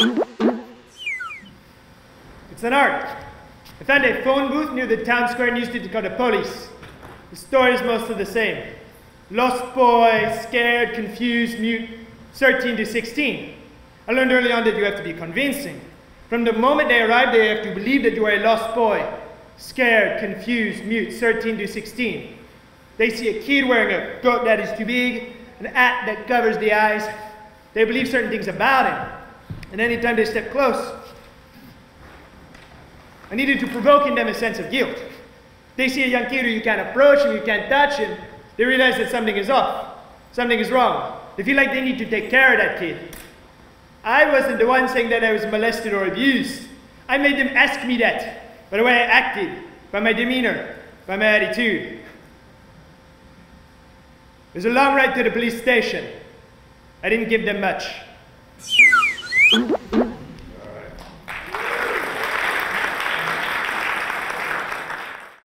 It's an art. I found a phone booth near the town square and used it to call the police. The story is mostly the same. Lost boy, scared, confused, mute, 13 to 16. I learned early on that you have to be convincing. From the moment they arrive, they have to believe that you are a lost boy, scared, confused, mute, 13 to 16. They see a kid wearing a coat that is too big, an hat that covers the eyes. They believe certain things about him. And anytime they step close, I needed to provoke in them a sense of guilt. They see a young kid who you can't approach and you can't touch him, they realize that something is off, something is wrong. They feel like they need to take care of that kid. I wasn't the one saying that I was molested or abused. I made them ask me that by the way I acted, by my demeanor, by my attitude. It was a long ride to the police station. I didn't give them much. Mm-hmm.